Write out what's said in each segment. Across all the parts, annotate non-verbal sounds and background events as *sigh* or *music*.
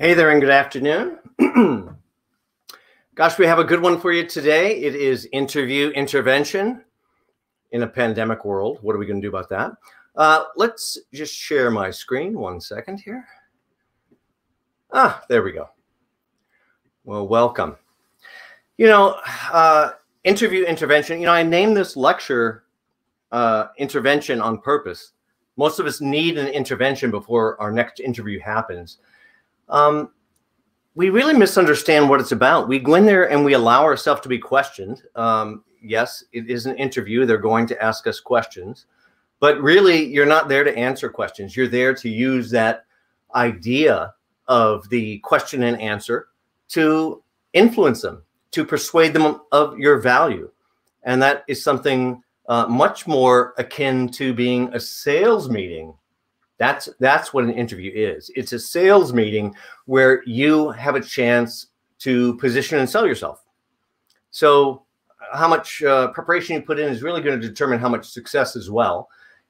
Hey there, and good afternoon. *clears throat* Gosh, we have a good one for you today. It is interview intervention in a pandemic world. What are we going to do about that? Uh, let's just share my screen one second here. Ah, there we go. Well, welcome. You know, uh, interview intervention, you know, I named this lecture uh, intervention on purpose. Most of us need an intervention before our next interview happens um, we really misunderstand what it's about. We go in there and we allow ourselves to be questioned. Um, yes, it is an interview. They're going to ask us questions, but really, you're not there to answer questions. You're there to use that idea of the question and answer to influence them, to persuade them of your value. And that is something uh, much more akin to being a sales meeting that's that's what an interview is. It's a sales meeting where you have a chance to position and sell yourself. So, how much uh, preparation you put in is really going to determine how much success as well.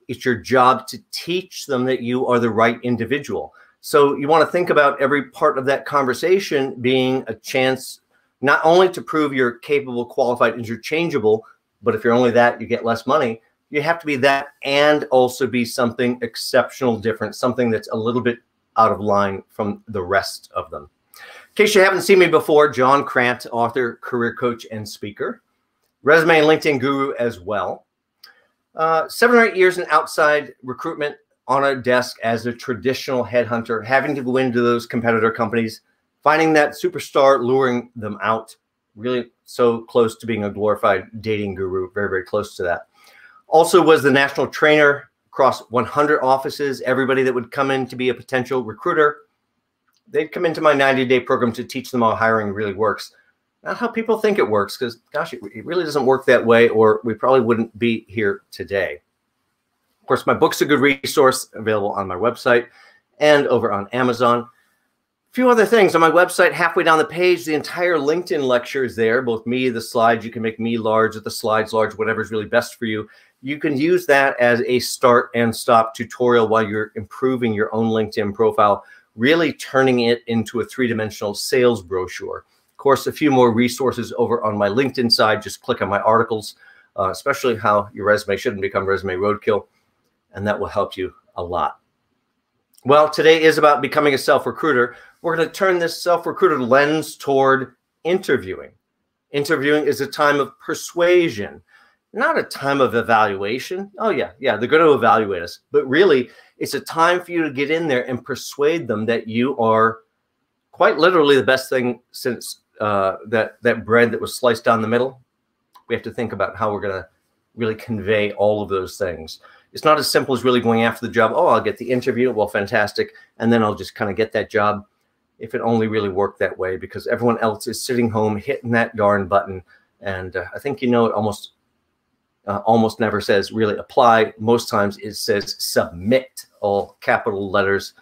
It's your job to teach them that you are the right individual. So, you want to think about every part of that conversation being a chance not only to prove you're capable, qualified, interchangeable, but if you're only that, you get less money you have to be that and also be something exceptional different, something that's a little bit out of line from the rest of them. In case you haven't seen me before, John Crant, author, career coach, and speaker, resume and LinkedIn guru as well. Uh, seven or eight years in outside recruitment on a desk as a traditional headhunter, having to go into those competitor companies, finding that superstar, luring them out, really so close to being a glorified dating guru, very, very close to that. Also was the national trainer across 100 offices. Everybody that would come in to be a potential recruiter, they'd come into my 90-day program to teach them how hiring really works. Not how people think it works, because gosh, it, it really doesn't work that way, or we probably wouldn't be here today. Of course, my book's a good resource available on my website and over on Amazon. A few other things on my website, halfway down the page, the entire LinkedIn lecture is there. Both me, the slides, you can make me large or the slides large, whatever's really best for you you can use that as a start and stop tutorial while you're improving your own LinkedIn profile, really turning it into a three-dimensional sales brochure. Of course, a few more resources over on my LinkedIn side. Just click on my articles, uh, especially how your resume shouldn't become resume roadkill, and that will help you a lot. Well, today is about becoming a self-recruiter. We're going to turn this self-recruiter lens toward interviewing. Interviewing is a time of persuasion not a time of evaluation. Oh, yeah, yeah, they're going to evaluate us. But really, it's a time for you to get in there and persuade them that you are quite literally the best thing since uh, that, that bread that was sliced down the middle. We have to think about how we're going to really convey all of those things. It's not as simple as really going after the job. Oh, I'll get the interview. Well, fantastic. And then I'll just kind of get that job if it only really worked that way because everyone else is sitting home hitting that darn button. And uh, I think you know it almost uh, almost never says really apply. Most times it says submit, all capital letters.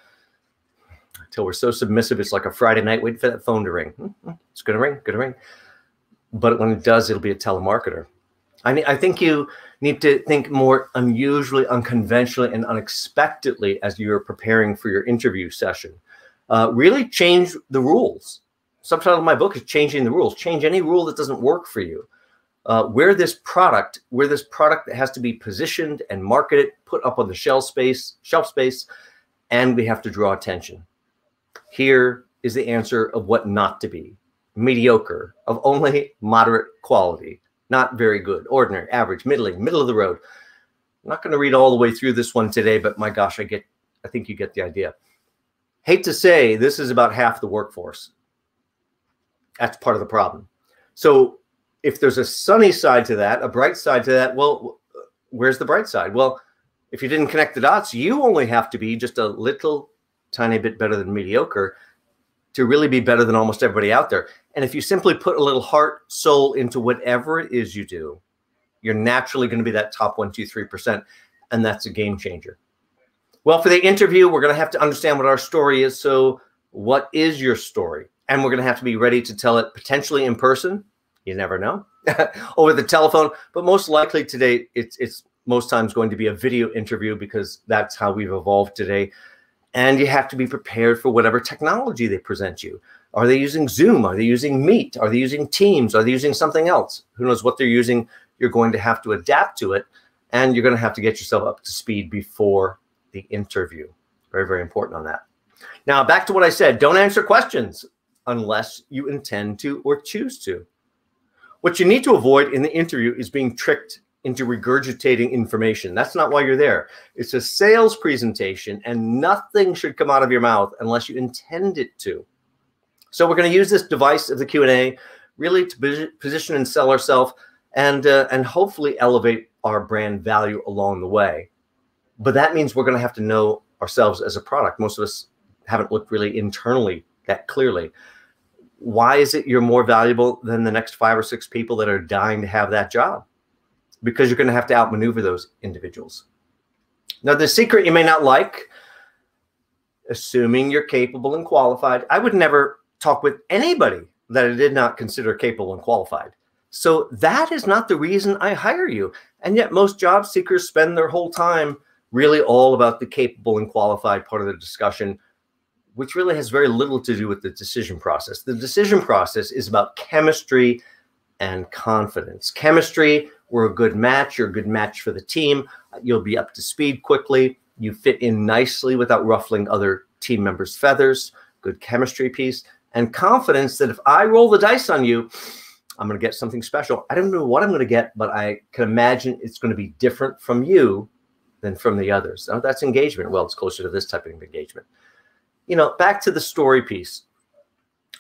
Until we're so submissive, it's like a Friday night waiting for that phone to ring. Hmm, it's going to ring, going to ring. But when it does, it'll be a telemarketer. I, mean, I think you need to think more unusually, unconventionally, and unexpectedly as you're preparing for your interview session. Uh, really change the rules. Subtitle of my book is Changing the Rules. Change any rule that doesn't work for you uh, where this product, where this product has to be positioned and marketed, put up on the shelf space, shelf space, and we have to draw attention. Here is the answer of what not to be: mediocre, of only moderate quality, not very good, ordinary, average, middling, middle of the road. I'm not going to read all the way through this one today, but my gosh, I get, I think you get the idea. Hate to say this is about half the workforce. That's part of the problem. So if there's a sunny side to that, a bright side to that, well, where's the bright side? Well, if you didn't connect the dots, you only have to be just a little tiny bit better than mediocre to really be better than almost everybody out there. And if you simply put a little heart, soul into whatever it is you do, you're naturally going to be that top one, two, three percent, and that's a game changer. Well, for the interview, we're going to have to understand what our story is. So, what is your story? And we're going to have to be ready to tell it potentially in person, you never know *laughs* over the telephone but most likely today it's it's most times going to be a video interview because that's how we've evolved today And you have to be prepared for whatever technology they present you. Are they using Zoom? Are they using Meet? Are they using Teams? Are they using something else? Who knows what they're using? You're going to have to adapt to it and you're going to have to get yourself up to speed before the interview. Very, very important on that. Now, back to what I said don't answer questions unless you intend to or choose to. What you need to avoid in the interview is being tricked into regurgitating information. That's not why you're there. It's a sales presentation, and nothing should come out of your mouth unless you intend it to. So we're going to use this device of the Q&A really to position and sell ourselves and, uh, and hopefully elevate our brand value along the way. But that means we're going to have to know ourselves as a product. Most of us haven't looked really internally that clearly. Why is it you're more valuable than the next five or six people that are dying to have that job? Because you're going to have to outmaneuver those individuals. Now, the secret you may not like, assuming you're capable and qualified, I would never talk with anybody that I did not consider capable and qualified. So that is not the reason I hire you. And yet most job seekers spend their whole time really all about the capable and qualified part of the discussion, which really has very little to do with the decision process. The decision process is about chemistry and confidence. Chemistry, we're a good match. You're a good match for the team. You'll be up to speed quickly. You fit in nicely without ruffling other team members' feathers. Good chemistry piece. And confidence that if I roll the dice on you, I'm going to get something special. I don't know what I'm going to get, but I can imagine it's going to be different from you than from the others. Now, that's engagement. Well, it's closer to this type of engagement. You know, back to the story piece.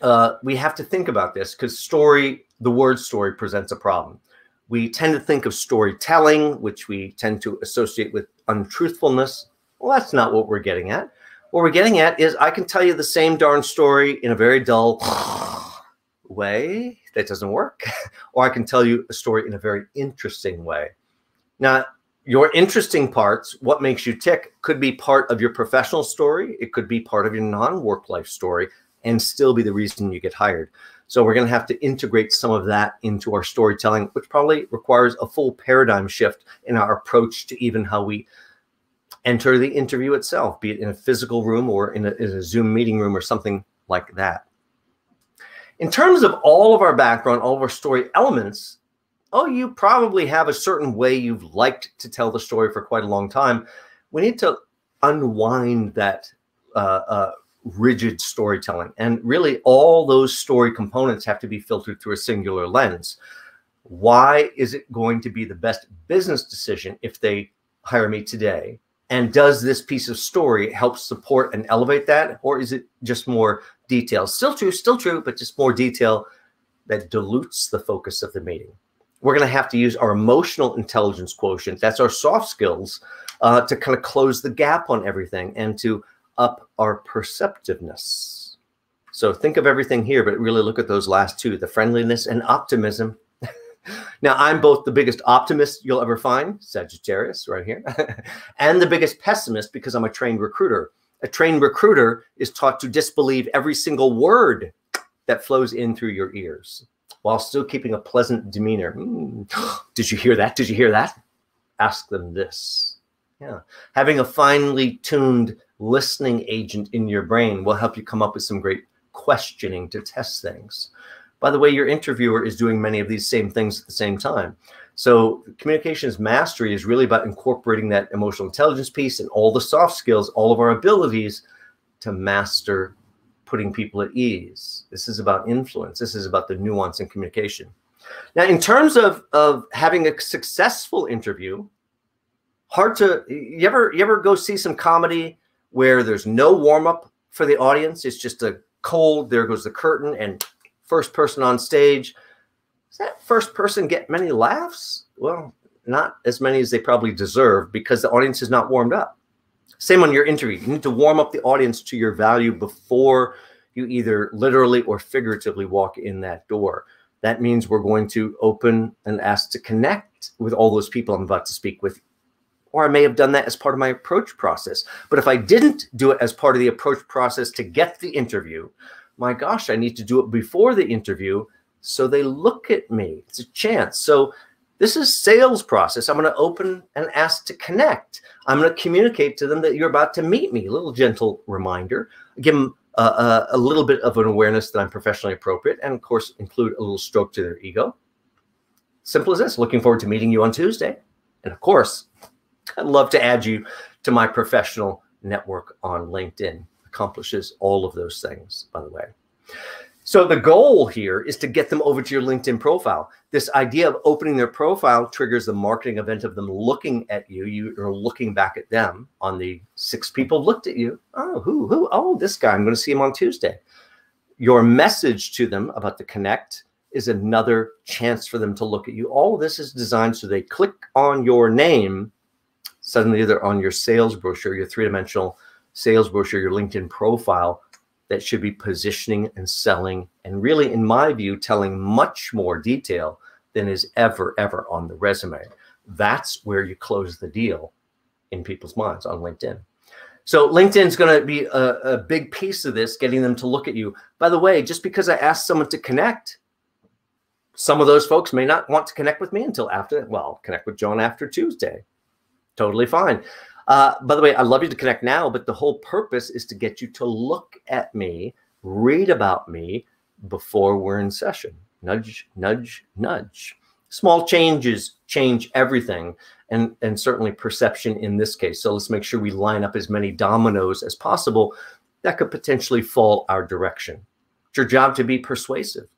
Uh, we have to think about this because story, the word story presents a problem. We tend to think of storytelling, which we tend to associate with untruthfulness. Well, that's not what we're getting at. What we're getting at is I can tell you the same darn story in a very dull *sighs* way that doesn't work, *laughs* or I can tell you a story in a very interesting way. Now, your interesting parts, what makes you tick, could be part of your professional story. It could be part of your non-work life story and still be the reason you get hired. So we're going to have to integrate some of that into our storytelling, which probably requires a full paradigm shift in our approach to even how we enter the interview itself, be it in a physical room or in a, in a Zoom meeting room or something like that. In terms of all of our background, all of our story elements, oh, you probably have a certain way you've liked to tell the story for quite a long time. We need to unwind that uh, uh, rigid storytelling. And really, all those story components have to be filtered through a singular lens. Why is it going to be the best business decision if they hire me today? And does this piece of story help support and elevate that? Or is it just more detail? Still true, still true, but just more detail that dilutes the focus of the meeting. We're going to have to use our emotional intelligence quotient. That's our soft skills uh, to kind of close the gap on everything and to up our perceptiveness. So think of everything here, but really look at those last two, the friendliness and optimism *laughs* now, I'm both the biggest optimist you'll ever find, Sagittarius, right here, *laughs* and the biggest pessimist because I'm a trained recruiter. A trained recruiter is taught to disbelieve every single word that flows in through your ears while still keeping a pleasant demeanor. Mm. *gasps* Did you hear that? Did you hear that? Ask them this. Yeah. Having a finely tuned listening agent in your brain will help you come up with some great questioning to test things. By the way, your interviewer is doing many of these same things at the same time. So communications mastery is really about incorporating that emotional intelligence piece and all the soft skills, all of our abilities to master putting people at ease. This is about influence. This is about the nuance in communication. Now, in terms of, of having a successful interview, hard to you ever you ever go see some comedy where there's no warm up for the audience? It's just a cold, there goes the curtain, and first person on stage. Does that first person get many laughs? Well, not as many as they probably deserve because the audience is not warmed up. Same on your interview. You need to warm up the audience to your value before you either literally or figuratively walk in that door. That means we're going to open and ask to connect with all those people I'm about to speak with. Or I may have done that as part of my approach process. But if I didn't do it as part of the approach process to get the interview, my gosh, I need to do it before the interview so they look at me. It's a chance. So This is sales process. I'm going to open and ask to connect. I'm going to communicate to them that you're about to meet me. A little gentle reminder. Give them a, a, a little bit of an awareness that I'm professionally appropriate, and of course, include a little stroke to their ego. Simple as this. Looking forward to meeting you on Tuesday. And of course, I'd love to add you to my professional network on LinkedIn. Accomplishes all of those things, by the way. So the goal here is to get them over to your LinkedIn profile. This idea of opening their profile triggers the marketing event of them looking at you. You are looking back at them on the six people looked at you. Oh, who, who? Oh, this guy. I'm going to see him on Tuesday. Your message to them about the connect is another chance for them to look at you. All this is designed so they click on your name. Suddenly they're on your sales brochure, your three-dimensional sales brochure, your LinkedIn profile that should be positioning and selling and really in my view telling much more detail than is ever ever on the resume. That's where you close the deal in people's minds on linkedin. So linkedin's going to be a, a, big piece of this getting them to look at you. By the way just because i asked someone to connect some of those folks may not want to connect with me until after well connect with john after tuesday. Totally fine uh, by the way, I love you to connect now, but the whole purpose is to get you to look at me, read about me before we're in session. Nudge, nudge, nudge. Small changes change everything, and, and certainly perception in this case. So let's make sure we line up as many dominoes as possible that could potentially fall our direction. It's your job to be persuasive.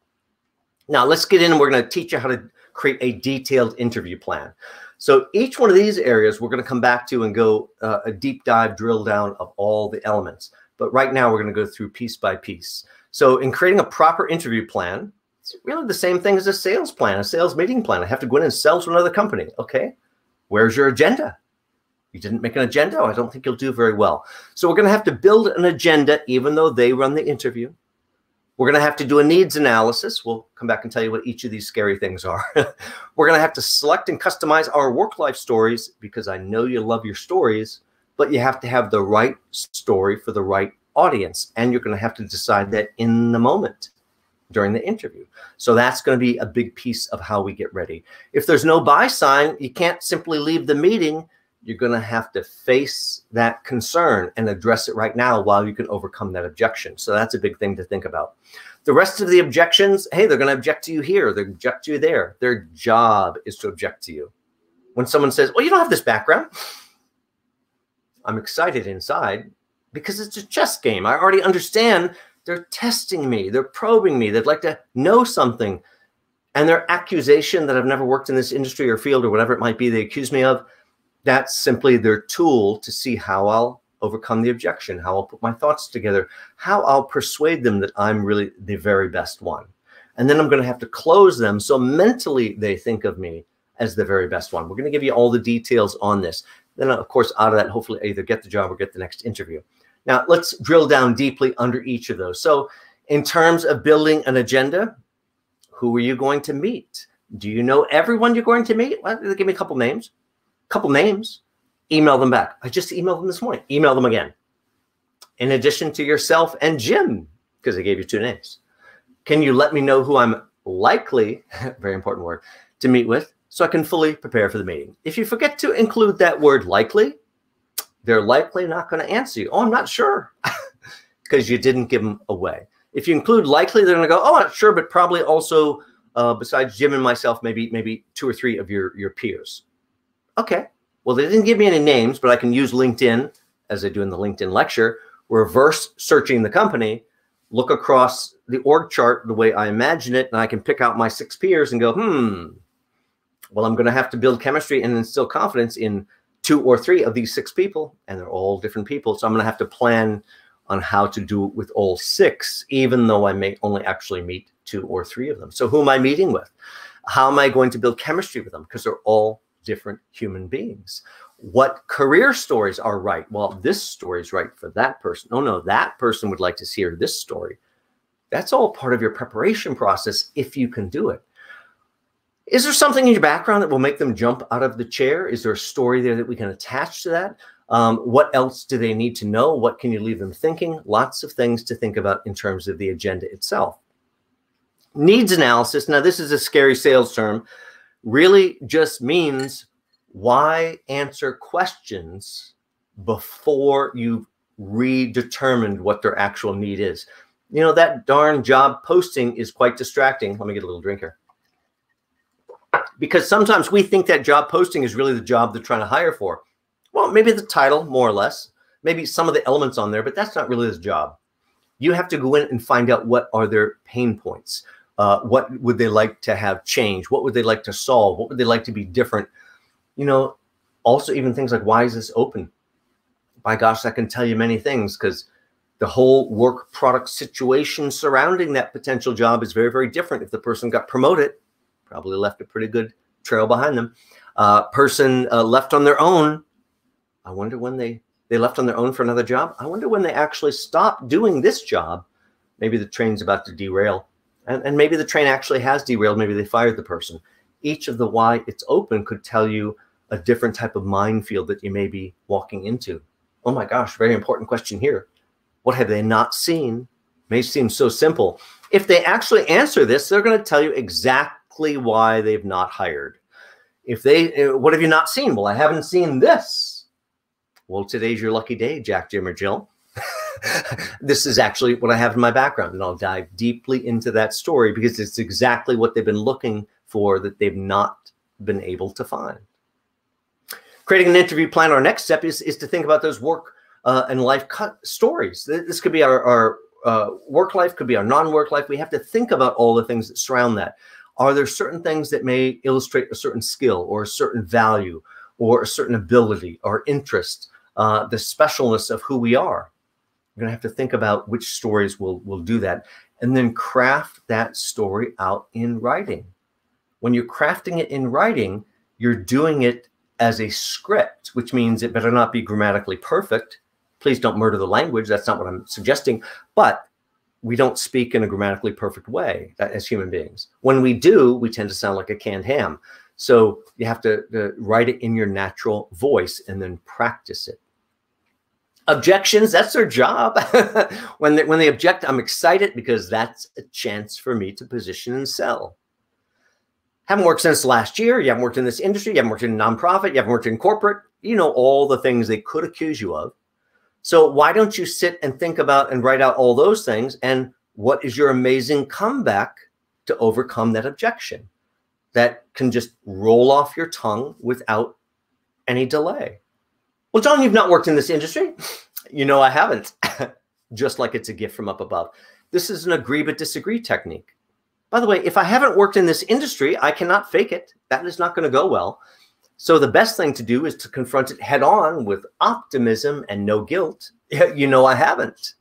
Now let's get in and we're going to teach you how to create a detailed interview plan. So each one of these areas we're going to come back to and go uh, a deep dive drill down of all the elements. But right now we're going to go through piece by piece. So in creating a proper interview plan, it's really the same thing as a sales plan, a sales meeting plan. I have to go in and sell to another company. Okay, where's your agenda? You didn't make an agenda? I don't think you'll do very well. So we're going to have to build an agenda even though they run the interview. We're going to have to do a needs analysis. We'll come back and tell you what each of these scary things are. *laughs* We're going to have to select and customize our work life stories because I know you love your stories, but you have to have the right story for the right audience. And you're going to have to decide that in the moment during the interview. So that's going to be a big piece of how we get ready. If there's no buy sign, you can't simply leave the meeting you're going to have to face that concern and address it right now while you can overcome that objection. So that's a big thing to think about. The rest of the objections, hey, they're going to object to you here, they object to you there. Their job is to object to you. When someone says, well, you don't have this background, I'm excited inside because it's a chess game. I already understand they're testing me, they're probing me, they'd like to know something. And their accusation that I've never worked in this industry or field or whatever it might be they accuse me of, that's simply their tool to see how I'll overcome the objection, how I'll put my thoughts together, how I'll persuade them that I'm really the very best one. And then I'm going to have to close them so mentally they think of me as the very best one. We're going to give you all the details on this. Then, of course, out of that, hopefully either get the job or get the next interview. Now, let's drill down deeply under each of those. So, in terms of building an agenda, who are you going to meet? Do you know everyone you're going to meet? Well, give me a couple names couple names, email them back. I just emailed them this morning. Email them again. In addition to yourself and Jim, because I gave you two names. Can you let me know who I'm likely, *laughs* very important word, to meet with so I can fully prepare for the meeting? If you forget to include that word likely, they're likely not going to answer you. Oh, I'm not sure *laughs* because you didn't give them away. If you include likely, they're going to go, oh, I'm not sure, but probably also uh, besides Jim and myself, maybe maybe two or three of your your peers. Okay. Well, they didn't give me any names, but I can use LinkedIn as I do in the LinkedIn lecture, reverse searching the company, look across the org chart the way I imagine it, and I can pick out my six peers and go, hmm, well, I'm going to have to build chemistry and instill confidence in two or three of these six people, and they're all different people. So I'm going to have to plan on how to do it with all six, even though I may only actually meet two or three of them. So who am I meeting with? How am I going to build chemistry with them? Because they're all different human beings. What career stories are right? Well, this story is right for that person. Oh, no, that person would like to hear this story. That's all part of your preparation process if you can do it. Is there something in your background that will make them jump out of the chair? Is there a story there that we can attach to that? Um, what else do they need to know? What can you leave them thinking? Lots of things to think about in terms of the agenda itself. Needs analysis. Now, this is a scary sales term really just means why answer questions before you've redetermined what their actual need is. You know, that darn job posting is quite distracting. Let me get a little drink here. Because sometimes we think that job posting is really the job they're trying to hire for. Well, maybe the title, more or less, maybe some of the elements on there, but that's not really his job. You have to go in and find out what are their pain points. Uh, what would they like to have change? What would they like to solve? What would they like to be different? You know, also even things like why is this open? By gosh, that can tell you many things because the whole work product situation surrounding that potential job is very, very different. If the person got promoted, probably left a pretty good trail behind them. Uh, person uh, left on their own. I wonder when they they left on their own for another job. I wonder when they actually stopped doing this job. Maybe the train's about to derail and, and maybe the train actually has derailed. Maybe they fired the person. Each of the why it's open could tell you a different type of minefield that you may be walking into. Oh my gosh, very important question here. What have they not seen? May seem so simple. If they actually answer this, they're going to tell you exactly why they've not hired. If they, uh, what have you not seen? Well, I haven't seen this. Well, today's your lucky day, Jack, Jim, or Jill. *laughs* this is actually what I have in my background. And I'll dive deeply into that story because it's exactly what they've been looking for that they've not been able to find. Creating an interview plan, our next step is, is to think about those work uh, and life cut stories. This could be our, our uh, work life, could be our non-work life. We have to think about all the things that surround that. Are there certain things that may illustrate a certain skill or a certain value or a certain ability or interest, uh, the specialness of who we are? You're going to have to think about which stories will, will do that and then craft that story out in writing. When you're crafting it in writing, you're doing it as a script, which means it better not be grammatically perfect. Please don't murder the language. That's not what I'm suggesting. But we don't speak in a grammatically perfect way uh, as human beings. When we do, we tend to sound like a canned ham. So you have to, to write it in your natural voice and then practice it objections that's their job. *laughs* When they, when they object i'm excited because that's a chance for me to position and sell. Haven't worked since last year. You haven't worked in this industry. You haven't worked in nonprofit. You haven't worked in corporate. You know all the things they could accuse you of. So why don't you sit and think about and write out all those things? And what is your amazing comeback to overcome that objection that can just roll off your tongue without any delay well, John, you've not worked in this industry. You know, I haven't. *laughs* Just like it's a gift from up above. This is an agree but disagree technique. By the way, if I haven't worked in this industry, I cannot fake it. That is not going to go well. So the best thing to do is to confront it head on with optimism and no guilt. *laughs* You know, I haven't.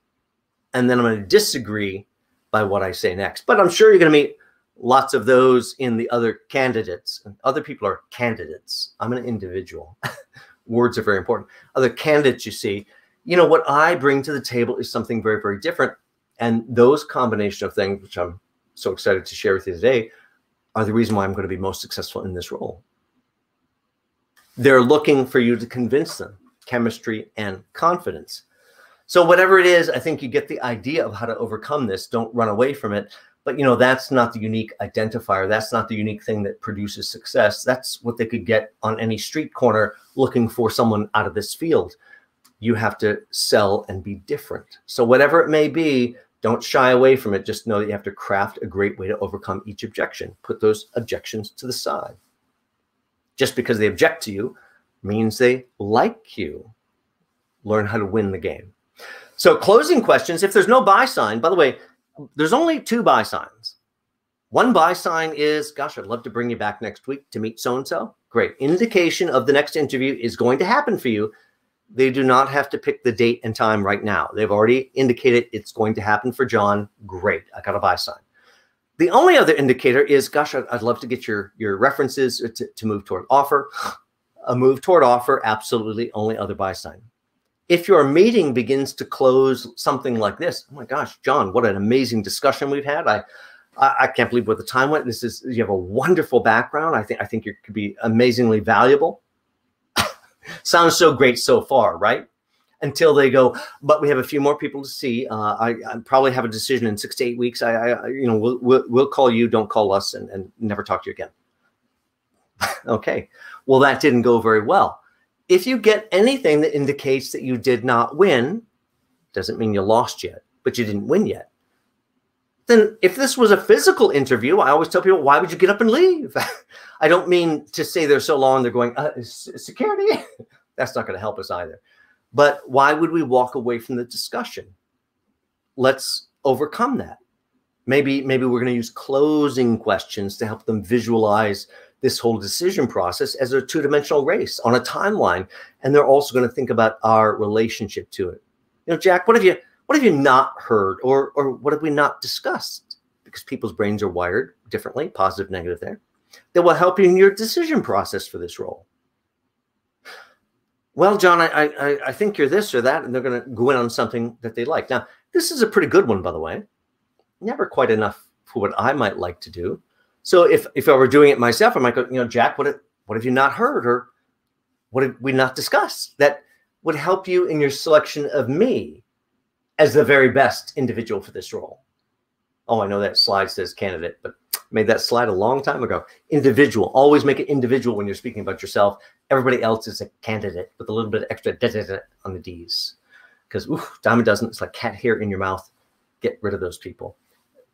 And then I'm going to disagree by what I say next. But I'm sure you're going to meet lots of those in the other candidates. Other people are candidates. I'm an individual. *laughs* words are very important. Other candidates you see, you know, what I bring to the table is something very, very different. And those combination of things, which I'm so excited to share with you today, are the reason why I'm going to be most successful in this role. They're looking for you to convince them chemistry and confidence. So whatever it is, I think you get the idea of how to overcome this. Don't run away from it. But you know, that's not the unique identifier. That's not the unique thing that produces success. That's what they could get on any street corner looking for someone out of this field. You have to sell and be different. So whatever it may be, don't shy away from it. Just know that you have to craft a great way to overcome each objection. Put those objections to the side. Just because they object to you means they like you. Learn how to win the game. So closing questions, if there's no buy sign, by the way, there's only two buy signs. One buy sign is, gosh, I'd love to bring you back next week to meet so and so. Great. Indication of the next interview is going to happen for you. They do not have to pick the date and time right now. They've already indicated it's going to happen for John. Great. I got a buy sign. The only other indicator is, gosh, I'd, I'd love to get your, your references to, to move toward offer. A move toward offer, absolutely only other buy sign if your meeting begins to close something like this, oh my gosh, John, what an amazing discussion we've had. I, I, can't believe where the time went. This is you have a wonderful background. I think I think you could be amazingly valuable. *laughs* Sounds so great so far, right? Until they go, but we have a few more people to see. Uh, I, I, probably have a decision in six to eight weeks. I, I you know, we'll, we'll, we'll call you. Don't call us, and, and never talk to you again. *laughs* okay. Well, that didn't go very well. If you get anything that indicates that you did not win, doesn't mean you lost yet, but you didn't win yet. Then, if this was a physical interview, I always tell people, why would you get up and leave? *laughs* I don't mean to say they're so long, they're going, uh, security. *laughs* That's not going to help us either. But why would we walk away from the discussion? Let's overcome that. Maybe, maybe we're going to use closing questions to help them visualize this whole decision process as a two-dimensional race on a timeline. And they're also going to think about our relationship to it. You know, Jack, what have you what have you not heard or or what have we not discussed? Because people's brains are wired differently, positive, negative there, that will help you in your decision process for this role. Well, John, I, I, I think you're this or that, and they're going to go in on something that they like. Now, this is a pretty good one, by the way. Never quite enough for what I might like to do. So if if I were doing it myself, I might go, you know, Jack, what what have you not heard, or what have we not discussed that would help you in your selection of me as the very best individual for this role? Oh, I know that slide says candidate, but made that slide a long time ago. Individual. Always make it individual when you're speaking about yourself. Everybody else is a candidate with a little bit of extra da -da -da on the D's. Because diamond doesn't it's like cat hair in your mouth. Get rid of those people.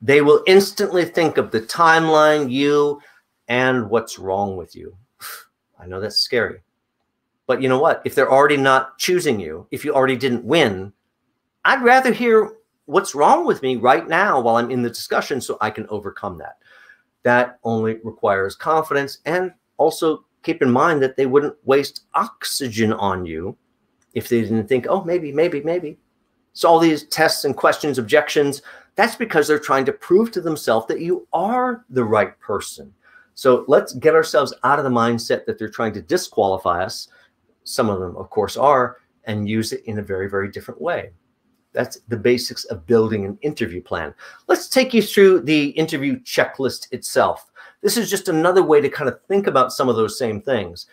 They will instantly think of the timeline, you, and what's wrong with you. *sighs* I know that's scary. But you know what? If they're already not choosing you, if you already didn't win, I'd rather hear what's wrong with me right now while I'm in the discussion so I can overcome that. That only requires confidence and also keep in mind that they wouldn't waste oxygen on you if they didn't think, oh, maybe, maybe, maybe. So all these tests and questions, objections, that's because they're trying to prove to themselves that you are the right person. So let's get ourselves out of the mindset that they're trying to disqualify us. Some of them, of course, are, and use it in a very, very different way. That's the basics of building an interview plan. Let's take you through the interview checklist itself. This is just another way to kind of think about some of those same things.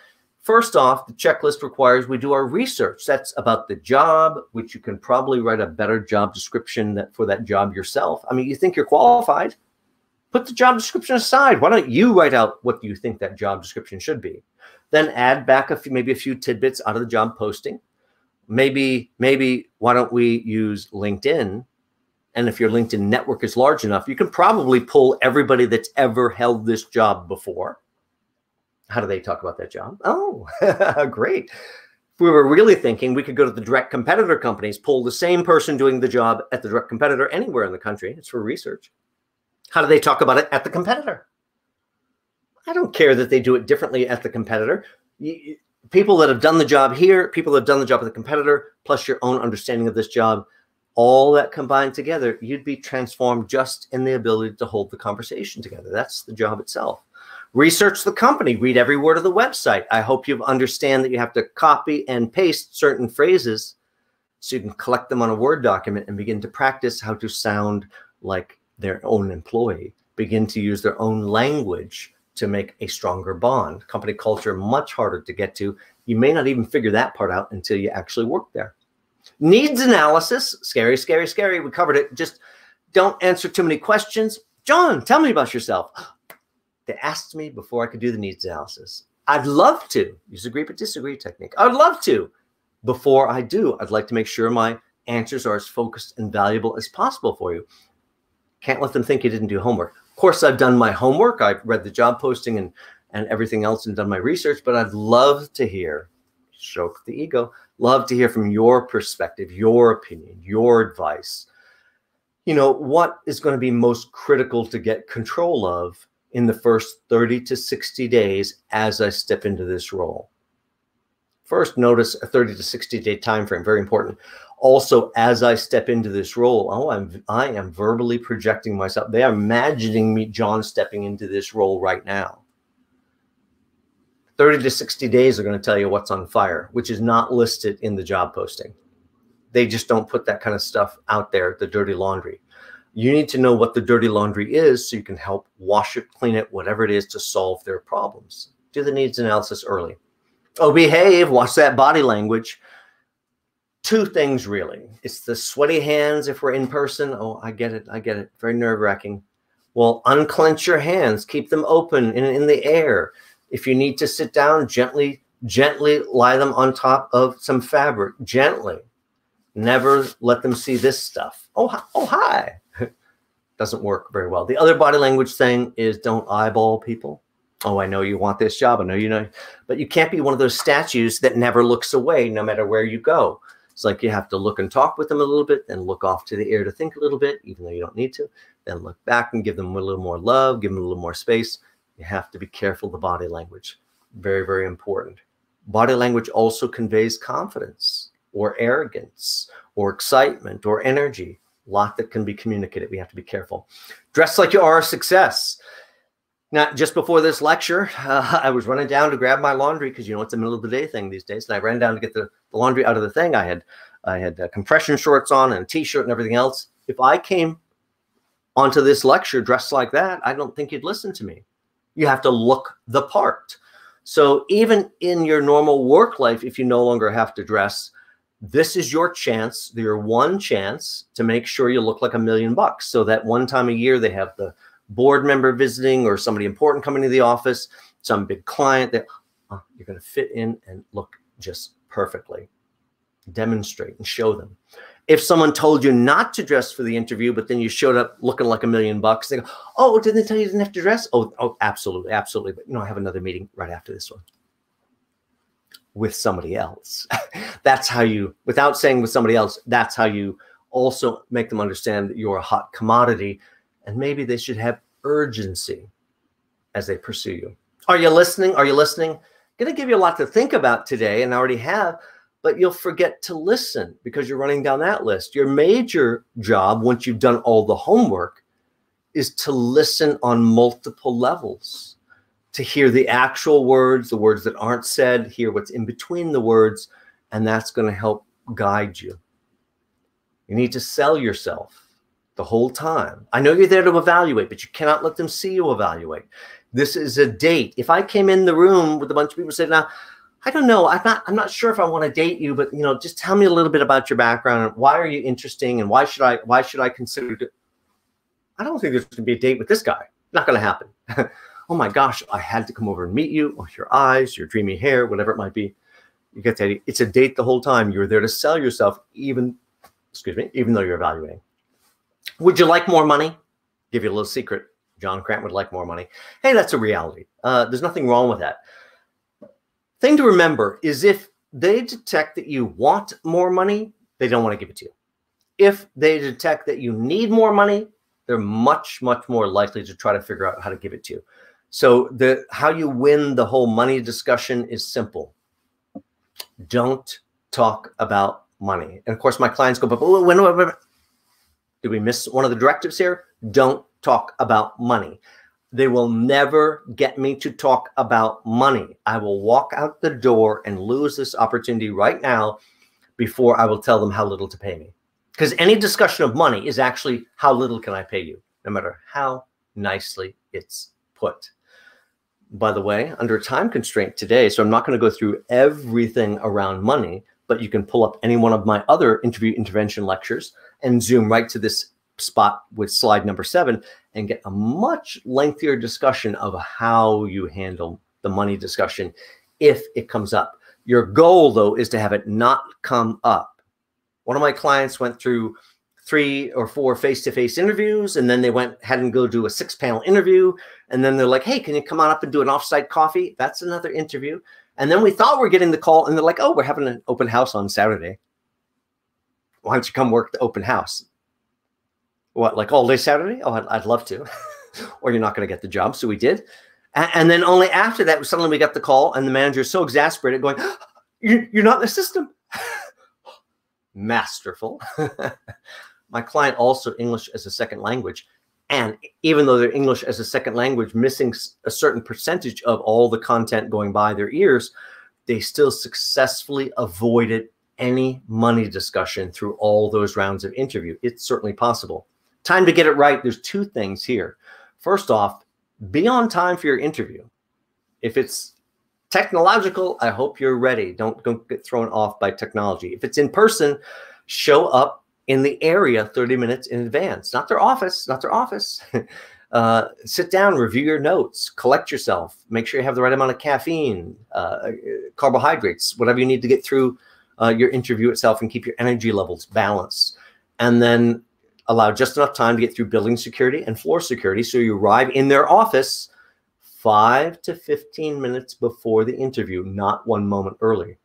First off, the checklist requires we do our research. That's about the job, which you can probably write a better job description that for that job yourself. I mean, you think you're qualified, put the job description aside. Why don't you write out what you think that job description should be? Then add back a few, maybe a few tidbits out of the job posting maybe maybe why don't we use LinkedIn? And if your LinkedIn network is large enough, you can probably pull everybody that's ever held this job before. How do they talk about that job? Oh, *laughs* great. If we were really thinking, we could go to the direct competitor companies, pull the same person doing the job at the direct competitor anywhere in the country. It's for research. How do they talk about it at the competitor? I don't care that they do it differently at the competitor people that have done the job here, people that have done the job with the competitor, plus your own understanding of this job, all that combined together, you'd be transformed just in the ability to hold the conversation together. That's the job itself. Research the company, read every word of the website. I hope you understand that you have to copy and paste certain phrases so you can collect them on a Word document and begin to practice how to sound like their own employee, begin to use their own language to make a stronger bond. Company culture, much harder to get to. You may not even figure that part out until you actually work there. Needs analysis, scary, scary, scary. We covered it. Just don't answer too many questions. John, tell me about yourself. They asked me before I could do the needs analysis. I'd love to use agree but disagree technique. I'd love to. Before I do, I'd like to make sure my answers are as focused and valuable as possible for you. Can't let them think you didn't do homework Of course, I've done my homework. I've read the job posting and and everything else and done my research, but I'd love to hear, stroke the ego, love to hear from your perspective, your opinion, your advice. You know, what is going to be most critical to get control of in the first 30 to 60 days as I step into this role? First, notice a 30 to 60 day time frame, very important also as I step into this role, oh, I'm I am verbally projecting myself. They are imagining me, John, stepping into this role right now. 30 to 60 days are going to tell you what's on fire, which is not listed in the job posting. They just don't put that kind of stuff out there, the dirty laundry. You need to know what the dirty laundry is so you can help wash it, clean it, whatever it is to solve their problems. Do the needs analysis early. Oh, behave, watch that body language two things really. It's the sweaty hands if we're in person. Oh, I get it. I get it. Very nerve wracking. Well, unclench your hands, keep them open in, in the air. If you need to sit down, gently, gently lie them on top of some fabric, gently. Never let them see this stuff. Oh, oh, hi. Doesn't work very well. The other body language thing is don't eyeball people. Oh, I know you want this job. I know you know, but you can't be one of those statues that never looks away no matter where you go. It's like you have to look and talk with them a little bit, then look off to the air to think a little bit, even though you don't need to. Then look back and give them a little more love, give them a little more space. You have to be careful the body language. Very, very important. Body language also conveys confidence or arrogance or excitement or energy. Lot that can be communicated. We have to be careful. Dress like you are a success. Now, just before this lecture, uh, *laughs* I was running down to grab my laundry because you know it's a middle of the day thing these days, and I ran down to get the, the laundry out of the thing. I had I had uh, compression shorts on and a t-shirt and everything else. If I came onto this lecture dressed like that, I don't think you'd listen to me. You have to look the part. So even in your normal work life, if you no longer have to dress, this is your chance, your one chance to make sure you look like a million bucks. So that one time a year they have the board member visiting or somebody important coming to the office, some big client that oh, you're going to fit in and look just perfectly. Demonstrate and show them. If someone told you not to dress for the interview, but then you showed up looking like a million bucks, they go, "Oh, didn't they tell you you didn't have to dress?" Oh, oh, absolutely, absolutely. But you know, I have another meeting right after this one with somebody else. *laughs* that's how you, without saying with somebody else, that's how you also make them understand that you're a hot commodity and maybe they should have urgency as they pursue you. Are you listening? Are you listening? Going to give you a lot to think about today, and I already have, but you'll forget to listen because you're running down that list. Your major job, once you've done all the homework, is to listen on multiple levels, to hear the actual words, the words that aren't said, hear what's in between the words, and that's going to help guide you. You need to sell yourself the whole time. I know you're there to evaluate, but you cannot let them see you evaluate. This is a date. If I came in the room with a bunch of people saying, now, I don't know, I'm not, I'm not sure if I want to date you, but you know, just tell me a little bit about your background and why are you interesting and why should I, why should I consider? I don't think there's going to be a date with this guy. Not going to happen. *laughs* oh my gosh, I had to come over and meet you. Oh, your eyes, your dreamy hair, whatever it might be. You get that. It's a date the whole time. You're there to sell yourself, even, excuse me, even though you're evaluating. Would you like more money? Give you a little secret. John Crant would like more money. Hey, that's a reality. Uh, there's nothing wrong with that. Thing to remember is if they detect that you want more money, they don't want to give it to you. If they detect that you need more money, they're much, much more likely to try to figure out how to give it to you. So the how you win the whole money discussion is simple. Don't talk about money. And of course, my clients go, but when, when, did we miss one of the directives here? Don't talk about money. They will never get me to talk about money. I will walk out the door and lose this opportunity right now before I will tell them how little to pay me. Because any discussion of money is actually how little can I pay you, no matter how nicely it's put. By the way, under time constraint today, so I'm not going to go through everything around money, but you can pull up any one of my other interview intervention lectures and zoom right to this spot with slide number seven and get a much lengthier discussion of how you handle the money discussion if it comes up. Your goal, though, is to have it not come up. One of my clients went through three or four face-to-face interviews and then they went had and go do a six panel interview and then they're like hey can you come on up and do an offsite coffee that's another interview and then we thought we are getting the call and they're like oh we're having an open house on saturday why don't you come work the open house? What, like all day Saturday? Oh, I'd, I'd love to. *laughs* or you're not going to get the job. So we did. And, and, then only after that, suddenly we got the call, and the manager is so exasperated, going, *gasps* you're not in the system. *laughs* Masterful. *laughs* My client also English as a second language. And even though they're English as a second language, missing a certain percentage of all the content going by their ears, they still successfully avoided any money discussion through all those rounds of interview. It's certainly possible. Time to get it right. There's two things here. First off, be on time for your interview. If it's technological, I hope you're ready. Don't, don't get thrown off by technology. If it's in person, show up in the area 30 minutes in advance. Not their office, not their office. *laughs* Uh, sit down, review your notes, collect yourself, make sure you have the right amount of caffeine, uh, carbohydrates, whatever you need to get through uh, your interview itself and keep your energy levels balanced. And then allow just enough time to get through building security and floor security. So you arrive in their office five to 15 minutes before the interview, not one moment early.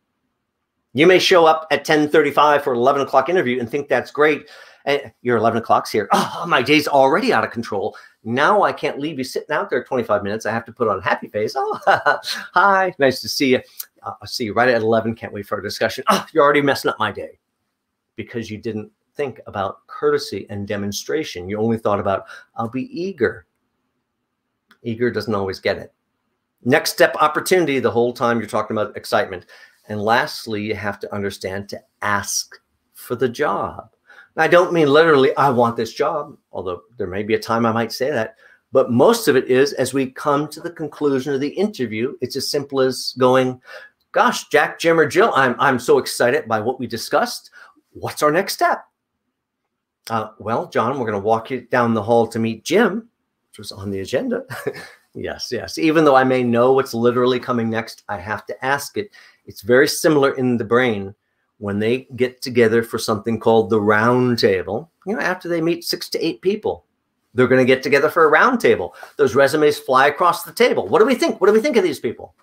You may show up at 1035 for 11 o'clock interview and think that's great. And your 11 o'clock's here. Oh, my day's already out of control. Now I can't leave you sitting out there 25 minutes. I have to put on a happy face. Oh, *laughs* hi, nice to see you. Uh, I'll see you right at 11. Can't wait for a discussion. Oh, you're already messing up my day because you didn't think about courtesy and demonstration. You only thought about, I'll be eager. Eager doesn't always get it. Next step opportunity, the whole time you're talking about excitement. And lastly, you have to understand to ask for the job. I don't mean literally, I want this job, although there may be a time I might say that. But most of it is as we come to the conclusion of the interview, it's as simple as going, Gosh, Jack, Jim, or Jill, I'm, I'm so excited by what we discussed. What's our next step? Uh, well, John, we're going to walk you down the hall to meet Jim, which was on the agenda. *laughs* yes, yes. Even though I may know what's literally coming next, I have to ask it. It's very similar in the brain when they get together for something called the round table, you know, after they meet six to eight people, they're going to get together for a round table. Those resumes fly across the table. What do we think? What do we think of these people?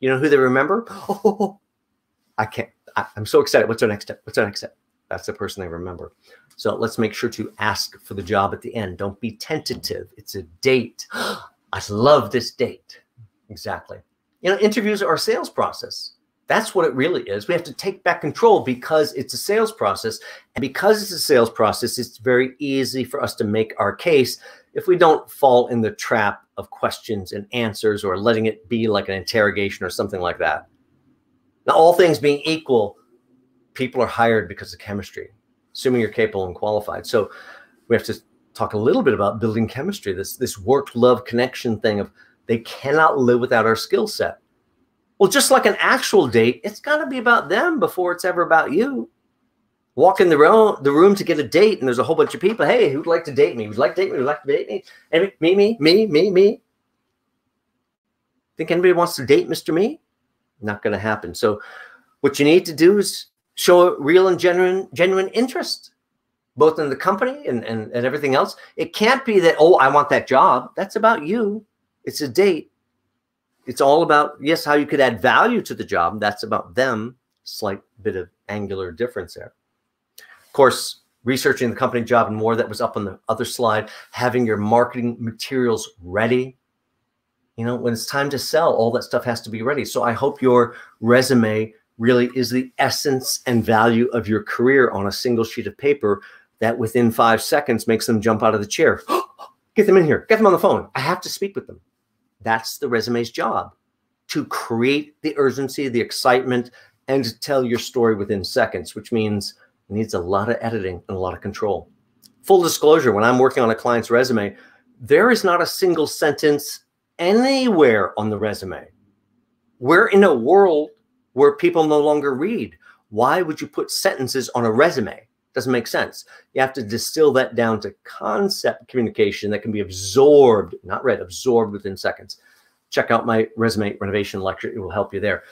You know who they remember? Oh, *gasps* I can't. I, I'm so excited. What's our next step? What's our next step? That's the person they remember. So let's make sure to ask for the job at the end. Don't be tentative. It's a date. *gasps* I love this date. Exactly. You know, interviews are a sales process. That's what it really is. We have to take back control because it's a sales process. And because it's a sales process, it's very easy for us to make our case if we don't fall in the trap of questions and answers or letting it be like an interrogation or something like that. Now, all things being equal, people are hired because of chemistry, assuming you're capable and qualified. So we have to talk a little bit about building chemistry, this, this work love connection thing of they cannot live without our skill set well, just like an actual date, it's got to be about them before it's ever about you. Walk in the room, the room to get a date, and there's a whole bunch of people. Hey, who'd like to date me? Would like to date me? Would like to date me? And me, me, me, me, me. Think anybody wants to date Mr. Me? Not going to happen. So, what you need to do is show real and genuine, genuine interest, both in the company and, and, and everything else. It can't be that, oh, I want that job. That's about you. It's a date it's all about yes how you could add value to the job. That's about them. Slight bit of angular difference there. Of course researching the company job and more that was up on the other slide having your marketing materials ready. You know when it's time to sell all that stuff has to be ready. So i hope your resume really is the essence and value of your career on a single sheet of paper that within five seconds makes them jump out of the chair. *gasps* Get them in here. Get them on the phone. I have to speak with them that's the resume's job to create the urgency, the excitement, and to tell your story within seconds, which means it needs a lot of editing and a lot of control. Full disclosure, when I'm working on a client's resume, there is not a single sentence anywhere on the resume. We're in a world where people no longer read. Why would you put sentences on a resume? Doesn't make sense. You have to distill that down to concept communication that can be absorbed, not read, absorbed within seconds. Check out my resume renovation lecture. It will help you there.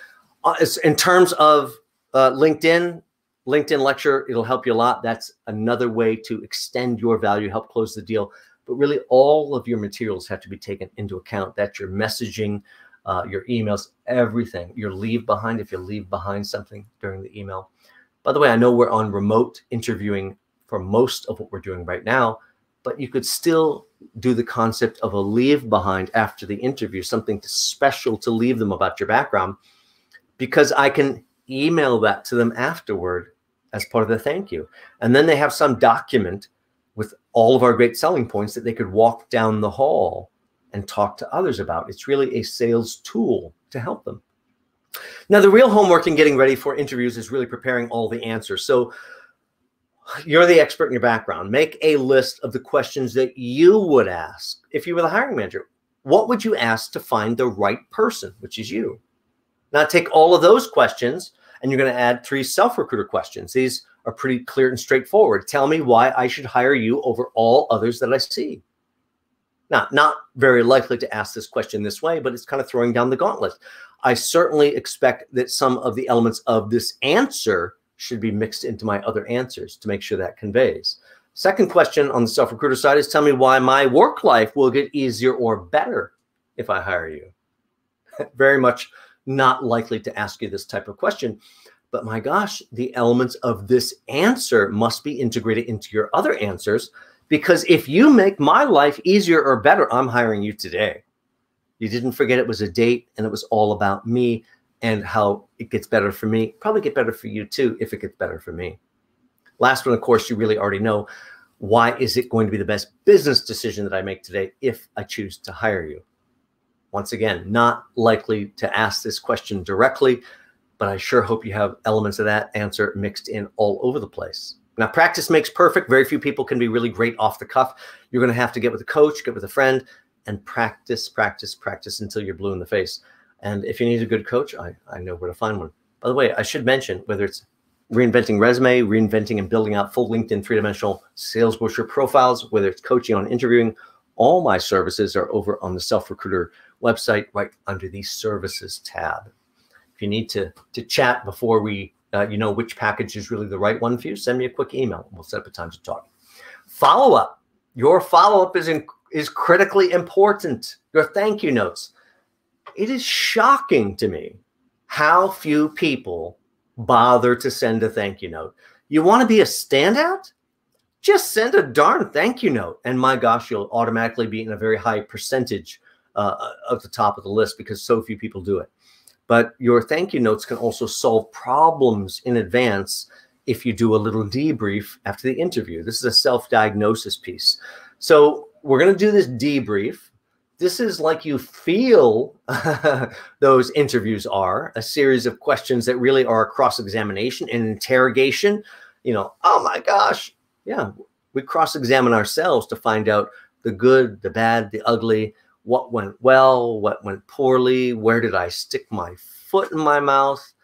Uh, in terms of uh, LinkedIn, LinkedIn lecture, it'll help you a lot. That's another way to extend your value, help close the deal. But really, all of your materials have to be taken into account. That's your messaging, uh, your emails, everything. Your leave behind, if you leave behind something during the email. By the way, I know we're on remote interviewing for most of what we're doing right now, but you could still do the concept of a leave behind after the interview, something special to leave them about your background, because I can email that to them afterward as part of the thank you. And then they have some document with all of our great selling points that they could walk down the hall and talk to others about. It's really a sales tool to help them. Now, the real homework in getting ready for interviews is really preparing all the answers. So you're the expert in your background. Make a list of the questions that you would ask if you were the hiring manager. What would you ask to find the right person, which is you? Now, take all of those questions and you're going to add three self recruiter questions. These are pretty clear and straightforward. Tell me why I should hire you over all others that I see. Now, not very likely to ask this question this way, but it's kind of throwing down the gauntlet. I certainly expect that some of the elements of this answer should be mixed into my other answers to make sure that conveys. Second question on the self recruiter side is tell me why my work life will get easier or better if I hire you. *laughs* Very much not likely to ask you this type of question. But my gosh, the elements of this answer must be integrated into your other answers because if you make my life easier or better, I'm hiring you today. You didn't forget it was a date and it was all about me and how it gets better for me. Probably get better for you too if it gets better for me. Last one, of course, you really already know. Why is it going to be the best business decision that I make today if I choose to hire you? Once again, not likely to ask this question directly, but I sure hope you have elements of that answer mixed in all over the place. Now, practice makes perfect. Very few people can be really great off the cuff. You're going to have to get with a coach, get with a friend, and practice, practice, practice until you're blue in the face. And if you need a good coach, I, I know where to find one. By the way, I should mention whether it's reinventing resume, reinventing and building out full LinkedIn three dimensional sales brochure profiles, whether it's coaching on interviewing, all my services are over on the Self Recruiter website right under the services tab. If you need to, to chat before we uh, you know which package is really the right one for you, send me a quick email. We'll set up a time to talk. Follow up. Your follow up is in, is critically important. Your thank you notes. It is shocking to me how few people bother to send a thank you note. You want to be a standout? Just send a darn thank you note. And my gosh, you'll automatically be in a very high percentage uh, of the top of the list because so few people do it. But your thank you notes can also solve problems in advance if you do a little debrief after the interview. This is a self diagnosis piece. So we're going to do this debrief. This is like you feel *laughs* those interviews are a series of questions that really are cross examination and interrogation. You know, oh my gosh. Yeah, we cross examine ourselves to find out the good, the bad, the ugly, what went well, what went poorly, where did I stick my foot in my mouth?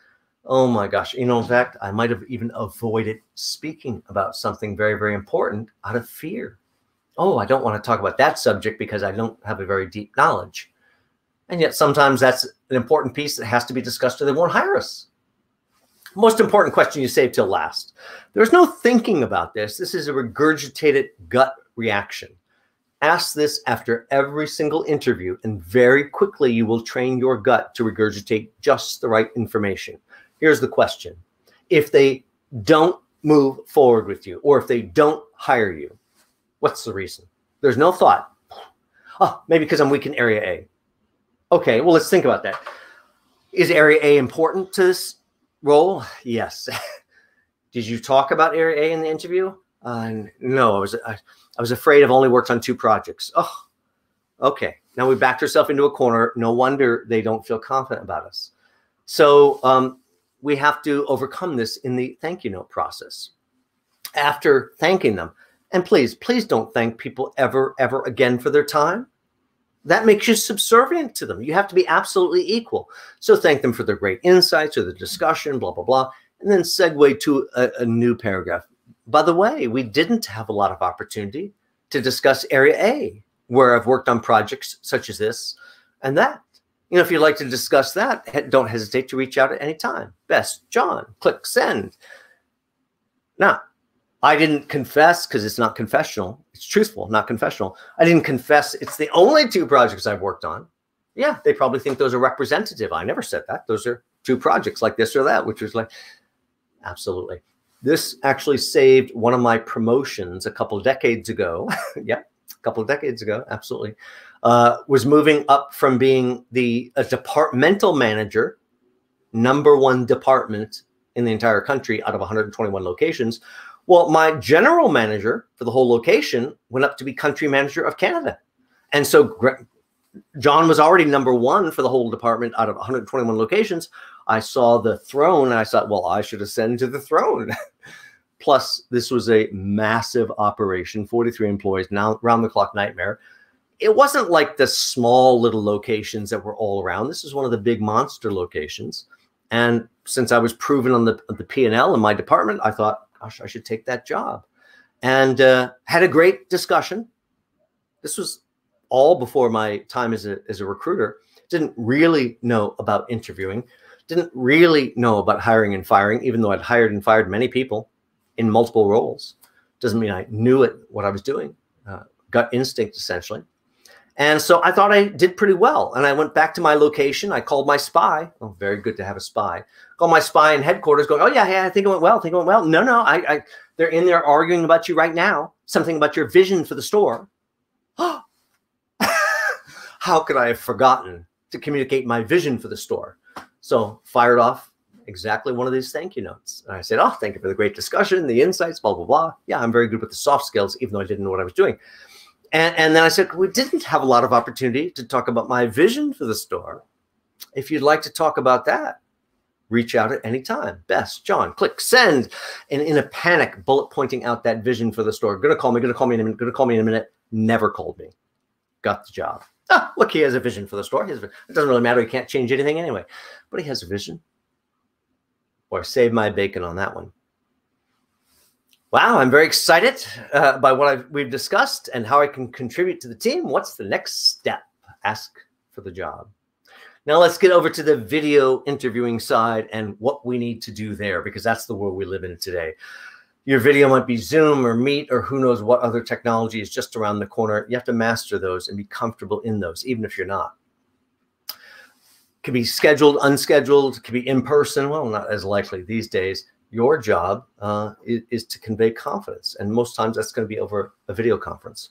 Oh my gosh. You know, in fact, I might have even avoided speaking about something very, very important out of fear. Oh, I don't want to talk about that subject because I don't have a very deep knowledge. And yet sometimes that's an important piece that has to be discussed or they won't hire us. Most important question you save till last. There's no thinking about this. This is a regurgitated gut reaction. Ask this after every single interview, and very quickly you will train your gut to regurgitate just the right information. Here's the question If they don't move forward with you, or if they don't hire you, what's the reason? There's no thought. Oh, maybe because I'm weak in area A. Okay, well, let's think about that. Is area A important to this role? Yes. *laughs* Did you talk about area A in the interview? Uh, no, I was. I, I was afraid I've only worked on two projects. Oh, okay. Now we backed ourselves into a corner. No wonder they don't feel confident about us. So um, we have to overcome this in the thank you note process. After thanking them, and please, please don't thank people ever, ever again for their time. That makes you subservient to them. You have to be absolutely equal. So thank them for their great insights or the discussion, blah, blah, blah. And then segue to a, a new paragraph. By the way, we didn't have a lot of opportunity to discuss Area A, where I've worked on projects such as this and that. You know, if you'd like to discuss that, don't hesitate to reach out at any time. Best, John, click send. Now, I didn't confess because it's not confessional. It's truthful, not confessional. I didn't confess it's the only two projects I've worked on. Yeah, they probably think those are representative. I never said that. Those are two projects like this or that, which was like, absolutely. This actually saved one of my promotions a couple decades ago. *laughs* yeah, a couple decades ago, absolutely. Uh, was moving up from being the a departmental manager, number one department in the entire country out of 121 locations. Well, my general manager for the whole location went up to be country manager of Canada. And so John was already number one for the whole department out of 121 locations. I saw the throne and I thought, well, I should ascend to the throne. *laughs* Plus, this was a massive operation 43 employees, now round the clock nightmare. It wasn't like the small little locations that were all around. This is one of the big monster locations. And since I was proven on the, the P&L in my department, I thought, gosh, I should take that job. And uh, had a great discussion. This was all before my time as a, as a recruiter, didn't really know about interviewing, didn't really know about hiring and firing, even though I'd hired and fired many people in multiple roles. Doesn't mean I knew it, what I was doing. Uh, gut instinct, essentially. And so I thought I did pretty well. And I went back to my location. I called my spy. Oh, very good to have a spy. Called my spy in headquarters, going, "Oh yeah, I think it went well. I think it went well." No, no, I, I they're in there arguing about you right now. Something about your vision for the store. *gasps* How could I have forgotten to communicate my vision for the store? So fired off exactly one of these thank you notes. And I said, "Oh, thank you for the great discussion, the insights, blah blah blah." Yeah, I'm very good with the soft skills, even though I didn't know what I was doing. And, and then I said, we didn't have a lot of opportunity to talk about my vision for the store. If you'd like to talk about that, reach out at any time. Best, John, click send. And in a panic, bullet pointing out that vision for the store. Gonna call me, gonna call me in a minute, gonna call me in a minute. Never called me. Got the job. Ah, look, he has a vision for the store. It doesn't really matter. He can't change anything anyway. But he has a vision. Or save my bacon on that one. Wow, I'm very excited uh, by what I've, we've discussed and how I can contribute to the team. What's the next step? Ask for the job. Now let's get over to the video interviewing side and what we need to do there because that's the world we live in today. Your video might be Zoom or Meet or who knows what other technology is just around the corner. You have to master those and be comfortable in those, even if you're not. Could be scheduled, unscheduled, could be in person. Well, not as likely these days your job uh, is, is, to convey confidence. And most times that's going to be over a video conference.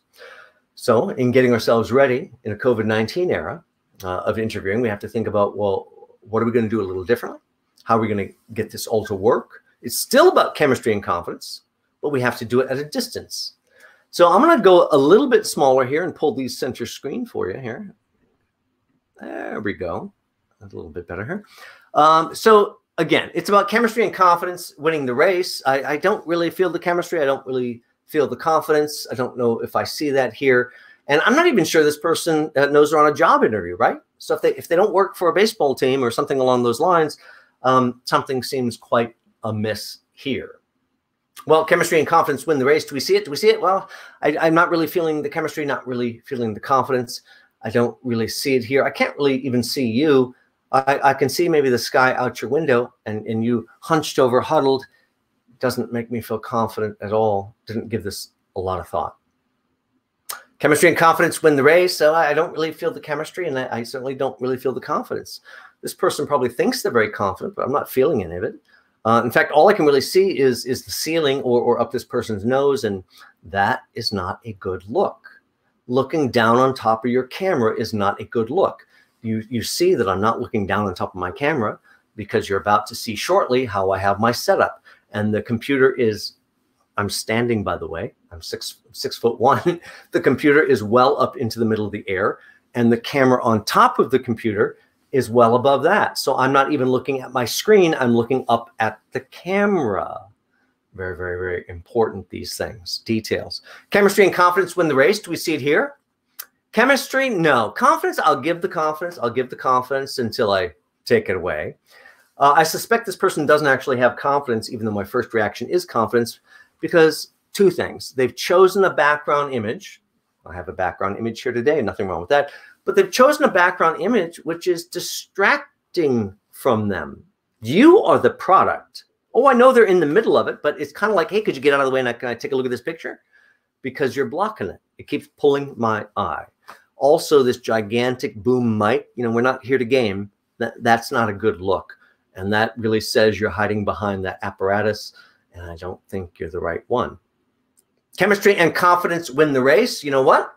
So, in getting ourselves ready in a COVID 19 era uh, of interviewing, we have to think about well, what are we going to do a little differently? How are we going to get this all to work? It's still about chemistry and confidence, but we have to do it at a distance. So, I'm going to go a little bit smaller here and pull these center screen for you here. There we go. A little bit better here. Um, so again, it's about chemistry and confidence winning the race. I, I, don't really feel the chemistry. I don't really feel the confidence. I don't know if I see that here. And I'm not even sure this person uh, knows they're on a job interview, right? So if they if they don't work for a baseball team or something along those lines, um, something seems quite amiss here. Well, chemistry and confidence win the race. Do we see it? Do we see it? Well, I, I'm not really feeling the chemistry, not really feeling the confidence. I don't really see it here. I can't really even see you. I, I can see maybe the sky out your window and, and you hunched over, huddled. Doesn't make me feel confident at all. Didn't give this a lot of thought. Chemistry and confidence win the race. So I, I don't really feel the chemistry, and I, I, certainly don't really feel the confidence. This person probably thinks they're very confident, but I'm not feeling any of it. Uh, in fact, all I can really see is is the ceiling or, or up this person's nose, and that is not a good look. Looking down on top of your camera is not a good look you, you see that I'm not looking down on top of my camera because you're about to see shortly how I have my setup. And the computer is, I'm standing, by the way, I'm six, six foot one. *laughs* the computer is well up into the middle of the air and the camera on top of the computer is well above that. So I'm not even looking at my screen. I'm looking up at the camera. Very, very, very important, these things, details. Chemistry and confidence win the race. Do we see it here? Chemistry, no. Confidence, I'll give the confidence. I'll give the confidence until I take it away. Uh, I suspect this person doesn't actually have confidence, even though my first reaction is confidence, because two things. They've chosen a background image. I have a background image here today, nothing wrong with that. But they've chosen a background image which is distracting from them. You are the product. Oh, I know they're in the middle of it, but it's kind of like, hey, could you get out of the way and I, can I take a look at this picture? Because you're blocking it. It keeps pulling my eye also this gigantic boom mic you know we're not here to game. That that's not a good look. And that really says you're hiding behind that apparatus and i don't think you're the right one. Chemistry and confidence win the race. You know what?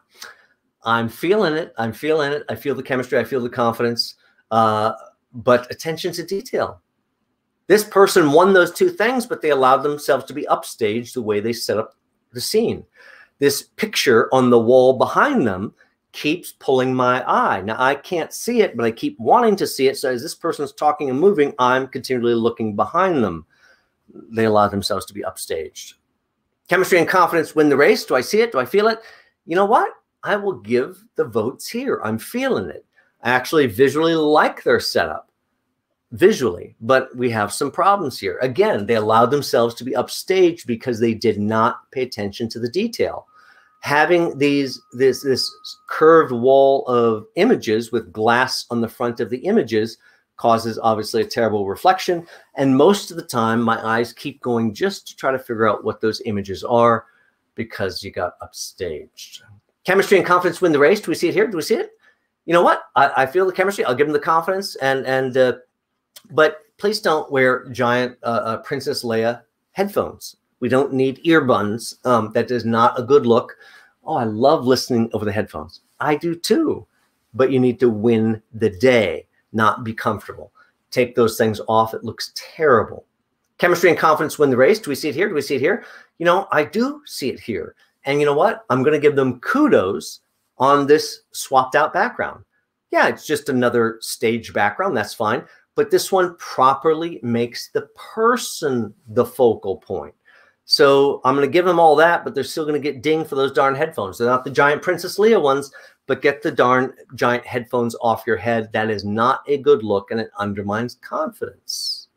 I'm feeling it. I'm feeling it. I feel the chemistry. I feel the confidence. Uh, but attention to detail. This person won those two things but they allowed themselves to be upstaged the way they set up the scene. This picture on the wall behind them keeps pulling my eye. Now I can't see it, but I keep wanting to see it. So as this person's talking and moving, I'm continually looking behind them. They allow themselves to be upstaged. Chemistry and confidence win the race. Do I see it? Do I feel it? You know what? I will give the votes here. I'm feeling it. I actually visually like their setup visually, but we have some problems here. Again, they allowed themselves to be upstaged because they did not pay attention to the detail. Having these this this curved wall of images with glass on the front of the images causes obviously a terrible reflection. And most of the time, my eyes keep going just to try to figure out what those images are because you got upstaged. Chemistry and confidence win the race. Do we see it here? Do we see it? You know what? I, I feel the chemistry. I'll give them the confidence. And and uh, but please don't wear giant uh, uh, Princess Leia headphones. We don't need earbuds. Um, that is not a good look. Oh, I love listening over the headphones. I do too. But you need to win the day not be comfortable. Take those things off. It looks terrible. Chemistry and confidence win the race. Do we see it here? Do we see it here? You know, I do see it here. And you know what? I'm going to give them kudos on this swapped out background. Yeah, it's just another stage background. That's fine. But this one properly makes the person the focal point. So I'm going to give them all that, but they're still going to get dinged for those darn headphones. They're not the giant Princess Leia ones but get the darn giant headphones off your head. That is not a good look and it undermines confidence.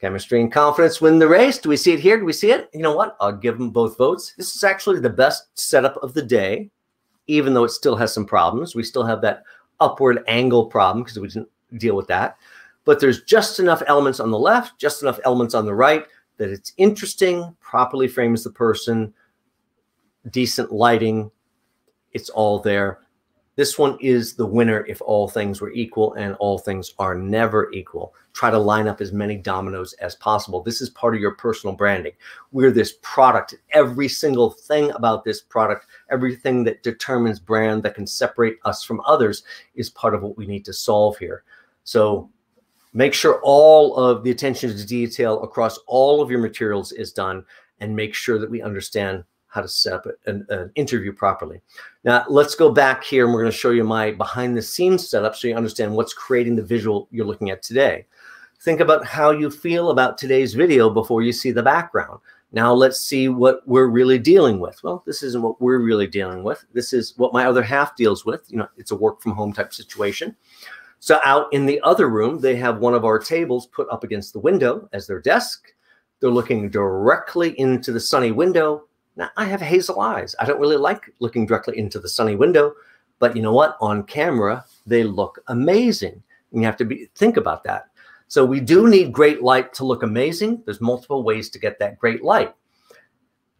Chemistry and confidence win the race. Do we see it here? Do we see it? You know what? I'll give them both votes. This is actually the best setup of the day, even though it still has some problems. We still have that upward angle problem because we didn't deal with that. But there's just enough elements on the left, just enough elements on the right that it's interesting, properly frames the person, decent lighting. It's all there. This one is the winner if all things were equal, and all things are never equal. Try to line up as many dominoes as possible. This is part of your personal branding. We're this product. Every single thing about this product, everything that determines brand that can separate us from others is part of what we need to solve here. So make sure all of the attention to detail across all of your materials is done and make sure that we understand how to set up an, an, interview properly. Now, let's go back here and we're going to show you my behind the scenes setup so you understand what's creating the visual you're looking at today. Think about how you feel about today's video before you see the background. Now let's see what we're really dealing with. Well, this isn't what we're really dealing with. This is what my other half deals with. You know, it's a work from home type situation. So out in the other room, they have one of our tables put up against the window as their desk. They're looking directly into the sunny window now, I have hazel eyes. I don't really like looking directly into the sunny window, but you know what? On camera, they look amazing. And you have to be think about that. So we do need great light to look amazing. There's multiple ways to get that great light.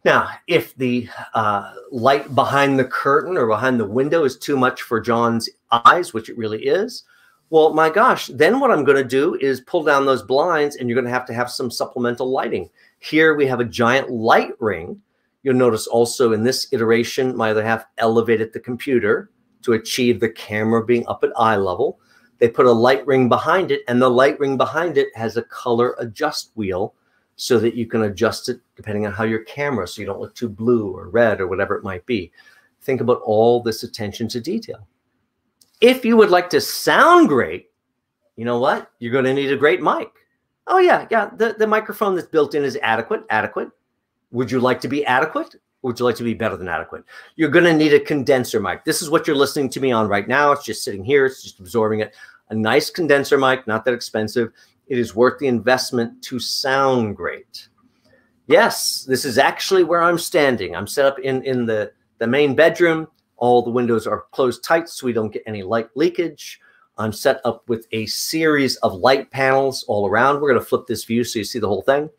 Now, if the uh, light behind the curtain or behind the window is too much for John's eyes, which it really is, well, my gosh, then what I'm going to do is pull down those blinds and you're going to have to have some supplemental lighting. Here we have a giant light ring You'll notice also in this iteration, my other half elevated the computer to achieve the camera being up at eye level. They put a light ring behind it, and the light ring behind it has a color adjust wheel so that you can adjust it depending on how your camera, so you don't look too blue or red or whatever it might be. Think about all this attention to detail. If you would like to sound great, you know what? You're going to need a great mic. Oh, yeah, yeah. The, the microphone that's built in is adequate, adequate. Would you like to be adequate? Would you like to be better than adequate? You're going to need a condenser mic. This is what you're listening to me on right now. It's just sitting here. It's just absorbing it. A nice condenser mic, not that expensive. It is worth the investment to sound great. Yes, this is actually where I'm standing. I'm set up in, in the, the main bedroom. All the windows are closed tight so we don't get any light leakage. I'm set up with a series of light panels all around. We're going to flip this view so you see the whole thing.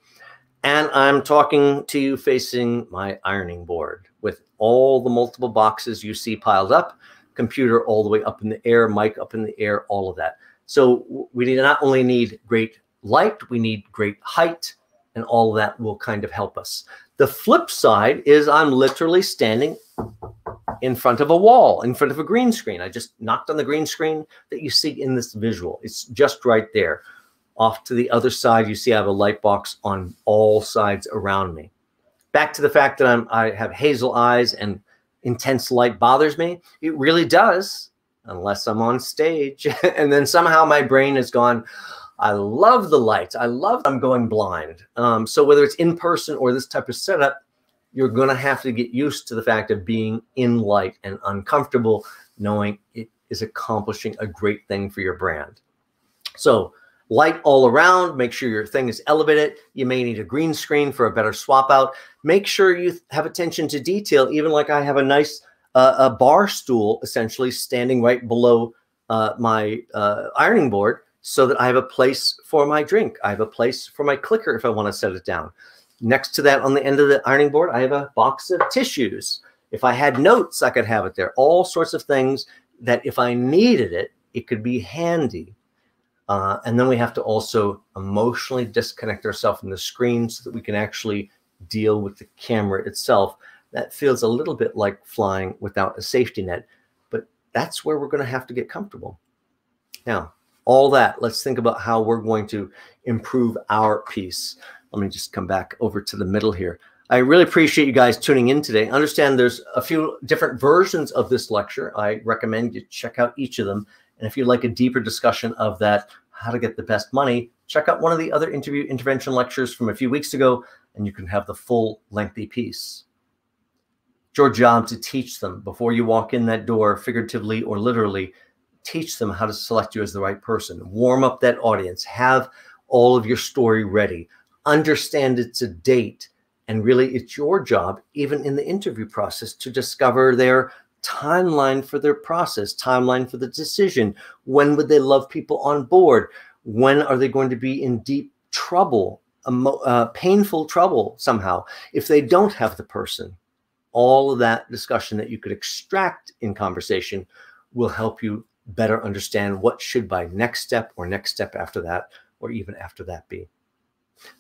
And I'm talking to you facing my ironing board with all the multiple boxes you see piled up, computer all the way up in the air, mic up in the air, all of that. So we not only need great light, we need great height, and all of that will kind of help us. The flip side is I'm literally standing in front of a wall, in front of a green screen. I just knocked on the green screen that you see in this visual. It's just right there. Off to the other side, you see I have a light box on all sides around me. Back to the fact that I'm, I have hazel eyes and intense light bothers me. It really does, unless I'm on stage. *laughs* and then somehow my brain has gone, I love the lights. I love I'm going blind. Um, so whether it's in person or this type of setup, you're going to have to get used to the fact of being in light and uncomfortable, knowing it is accomplishing a great thing for your brand. So light all around. Make sure your thing is elevated. You may need a green screen for a better swap out. Make sure you have attention to detail, even like I have a nice uh, a bar stool essentially standing right below uh, my uh, ironing board so that I have a place for my drink. I have a place for my clicker if I want to set it down. Next to that on the end of the ironing board, I have a box of tissues. If I had notes, I could have it there. All sorts of things that if I needed it, it could be handy. Uh, and then we have to also emotionally disconnect ourselves from the screen so that we can actually deal with the camera itself. That feels a little bit like flying without a safety net, but that's where we're going to have to get comfortable. Now, all that, let's think about how we're going to improve our piece. Let me just come back over to the middle here. I really appreciate you guys tuning in today. Understand there's a few different versions of this lecture. I recommend you check out each of them. And if you'd like a deeper discussion of that, how to get the best money, check out one of the other interview intervention lectures from a few weeks ago, and you can have the full lengthy piece. Your job to teach them before you walk in that door, figuratively or literally, teach them how to select you as the right person. Warm up that audience. Have all of your story ready. Understand it's a date and really, it's your job, even in the interview process, to discover their timeline for their process, timeline for the decision. When would they love people on board? When are they going to be in deep trouble, uh, painful trouble somehow, if they don't have the person? All of that discussion that you could extract in conversation will help you better understand what should by next step or next step after that, or even after that be.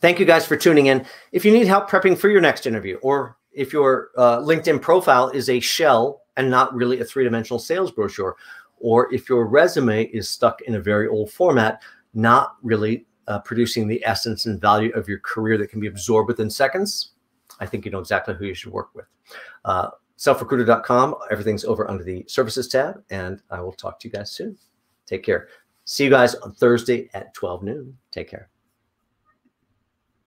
Thank you guys for tuning in. If you need help prepping for your next interview, or if your uh, LinkedIn profile is a shell and not really a three dimensional sales brochure, or if your resume is stuck in a very old format, not really uh, producing the essence and value of your career that can be absorbed within seconds, I think you know exactly who you should work with. Uh, selfrecruiter.com, everything's over under the services tab, and I will talk to you guys soon. Take care. See you guys on Thursday at 12 noon. Take care.